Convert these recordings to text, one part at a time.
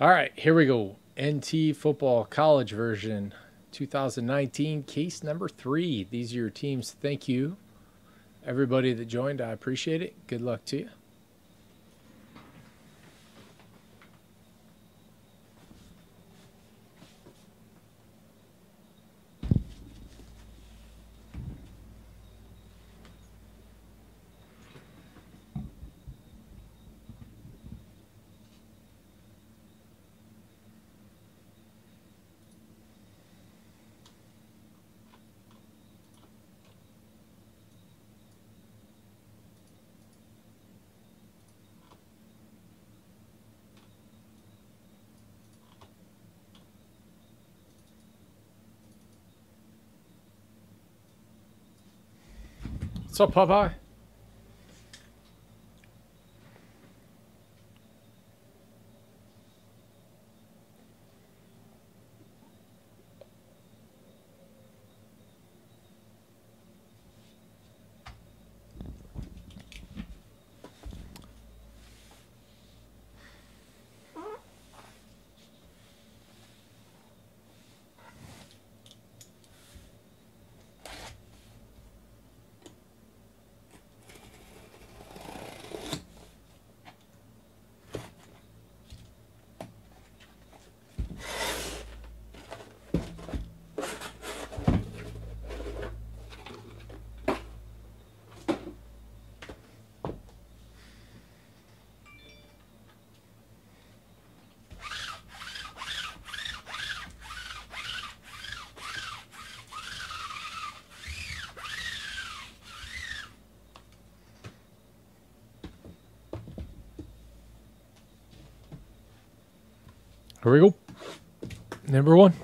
All right, here we go. NT football college version 2019 case number three. These are your teams. Thank you, everybody that joined. I appreciate it. Good luck to you. What's up, Popeye? Here we go. Number one.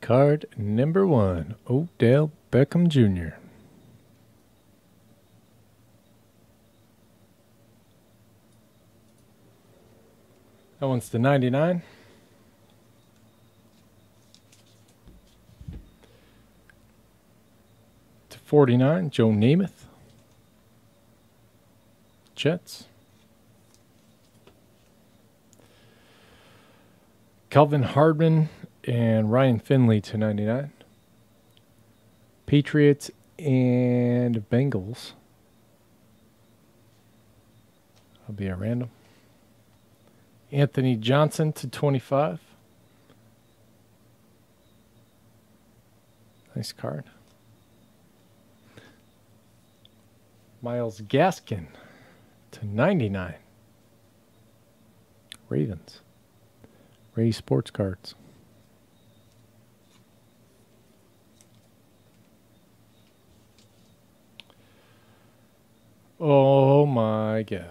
Card number one, Odell Beckham Jr. That one's the 99. To 49, Joe Namath. Jets. Kelvin Harmon and Ryan Finley to 99. Patriots and Bengals. I'll be a random. Anthony Johnson to 25. Nice card. Myles Gaskin to 99. Ravens. Ray Sports Cards. Oh my god.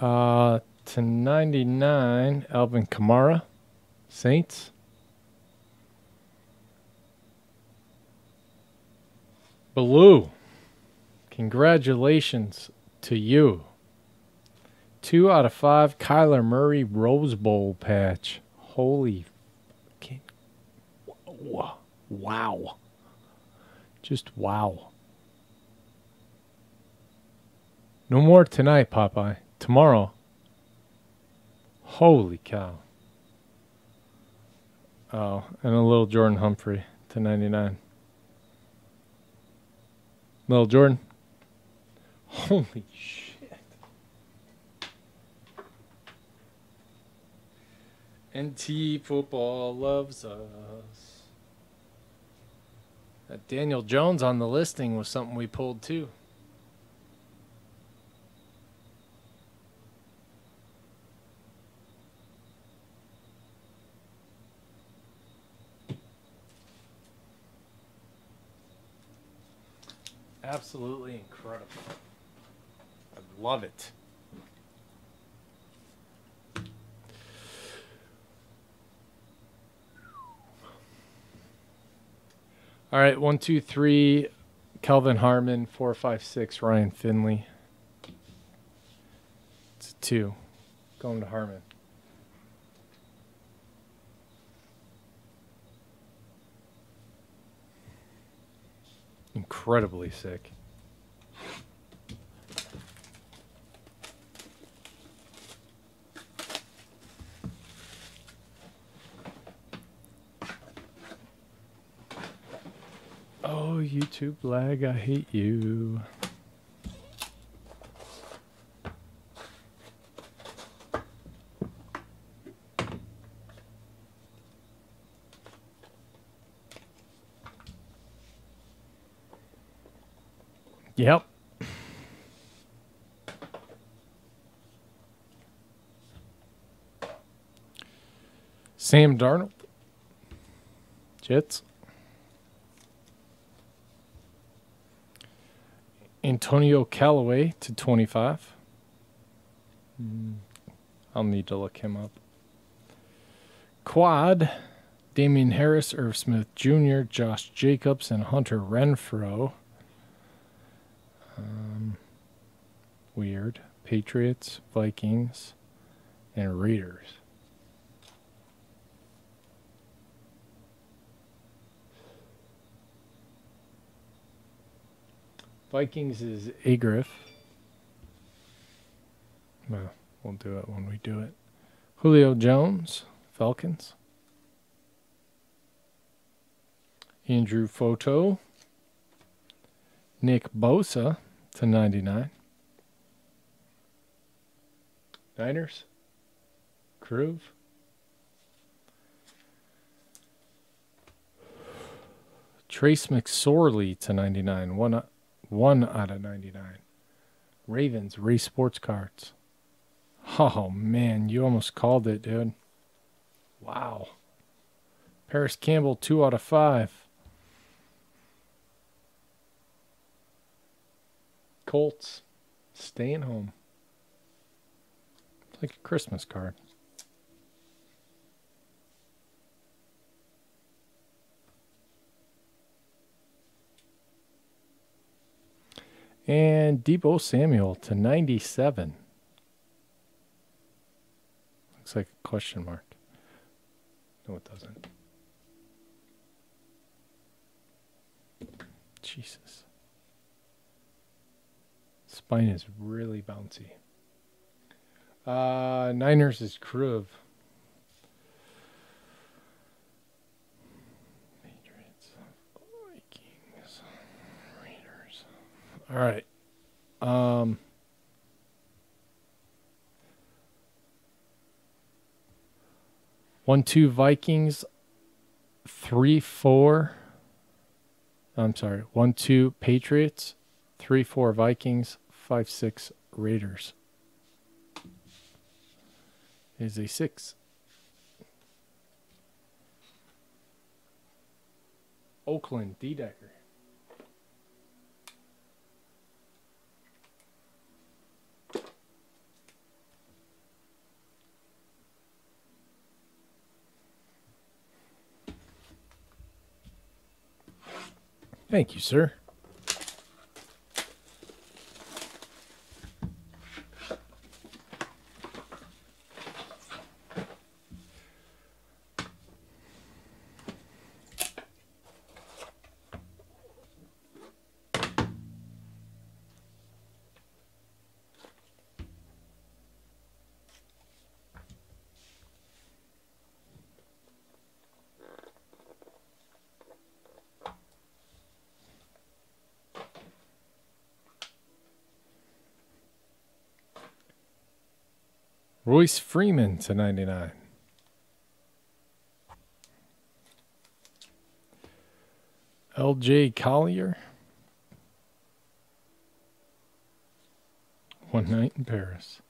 Uh to 99, Alvin Kamara, Saints. Baloo, congratulations to you. Two out of five, Kyler Murray Rose Bowl patch. Holy wow. Just wow. No more tonight, Popeye. Tomorrow. Holy cow. Oh, and a little Jordan Humphrey to 99. Little Jordan. Holy shit. NT football loves us. That Daniel Jones on the listing was something we pulled too. Absolutely incredible. I love it. All right, one, two, three. Kelvin Harmon, four, five, six. Ryan Finley. It's a two. Going to Harmon. Incredibly sick. Oh, YouTube lag, I hate you. Yep. Sam Darnold. Jets. Antonio Callaway to 25. Mm, I'll need to look him up. Quad. Damien Harris, Irv Smith Jr., Josh Jacobs, and Hunter Renfrow. Um, weird. Patriots, Vikings, and Raiders. Vikings is Agriff. Well, we'll do it when we do it. Julio Jones, Falcons. Andrew Photo. Nick Bosa to 99. Niners. Groove. Trace McSorley to 99. One, one out of 99. Ravens, race sports cards. Oh, man, you almost called it, dude. Wow. Parris Campbell, two out of five. Colts, staying home. It's like a Christmas card. And Deebo Samuel to 97. Looks like a question mark. No, it doesn't. Jesus. Spine is really bouncy. Uh, Niners is Kruv. Patriots, Vikings, Raiders. All right. Um, one, two Vikings, three, four. I'm sorry, one, two Patriots, three, four Vikings, five, six Raiders. Is a six. Oakland D Decker. Thank you, sir. Royce Freeman to 99. LJ Collier. One night in Paris.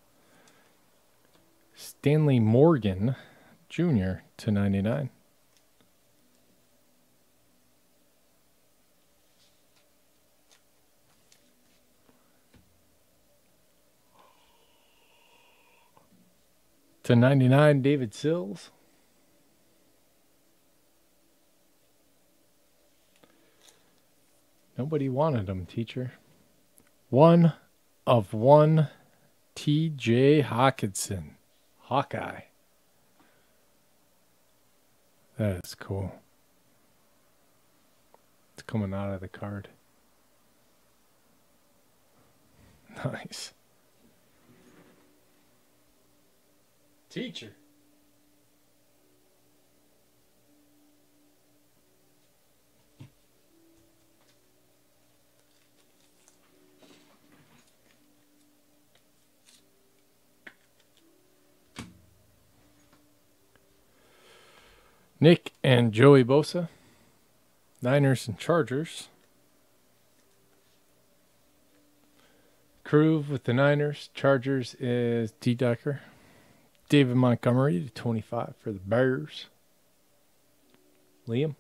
Stanley Morgan Jr. to 99. To 99, David Sills. Nobody wanted him, teacher. One of one TJ Hockenson. Hawkeye. That is cool. It's coming out of the card. Nice. Teacher. Nick and Joey Bosa. Niners and Chargers. Crew with the Niners. Chargers is D. Decker. David Montgomery to 25 for the Bears. Liam.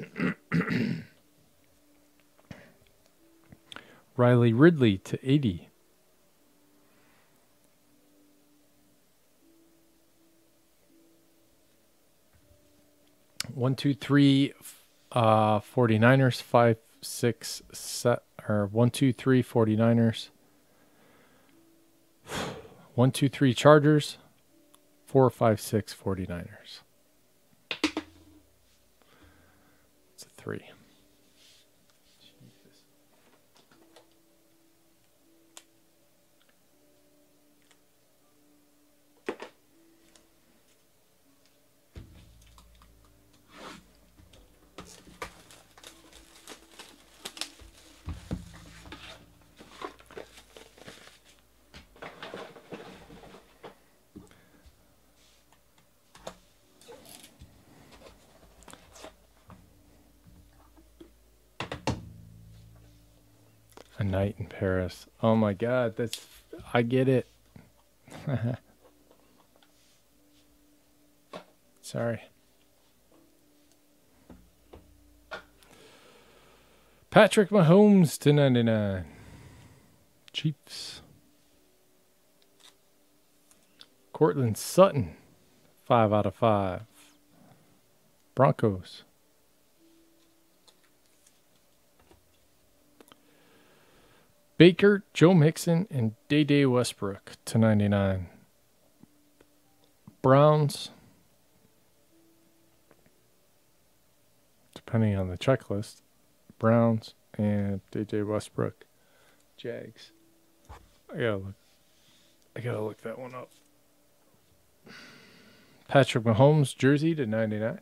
Riley Ridley to 80. One, two, three, uh, 49ers, five, six, set, or one, two, three, 49ers. One, two, three, Chargers. Four, five, six, 49ers. It's a three. A night in Paris. Oh my god, that's I get it. Sorry. Patrick Mahomes to 99. Chiefs. Courtland Sutton, 5 out of 5. Broncos. Baker, Joe Mixon, and Day Day Westbrook to 99. Browns, depending on the checklist, Browns and Day Day Westbrook. Jags. I gotta look. I gotta look that one up. Patrick Mahomes jersey to 99.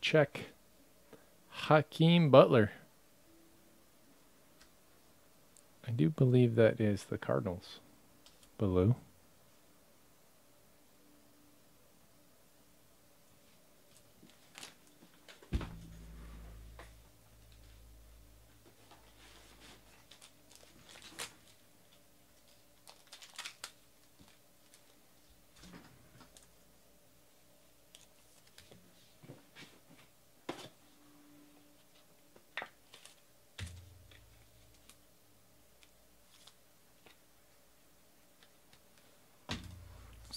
Check. Hakeem Butler. I do believe that is the Cardinals. Blue.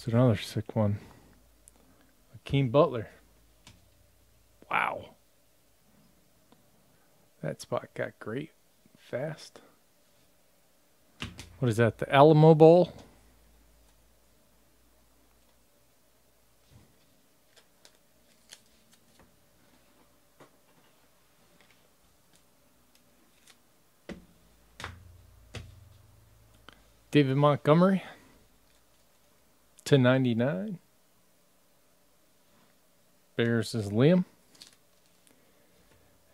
It's another sick one. Hakeem Butler. Wow. That spot got great fast. What is that? The Alamo Bowl? David Montgomery to 99. Bears is Liam.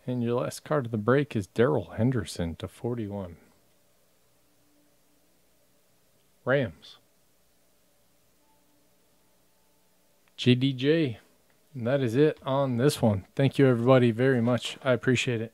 And your last card of the break is Darrell Henderson to 41. Rams. GDJ. And that is it on this one. Thank you, everybody, very much. I appreciate it.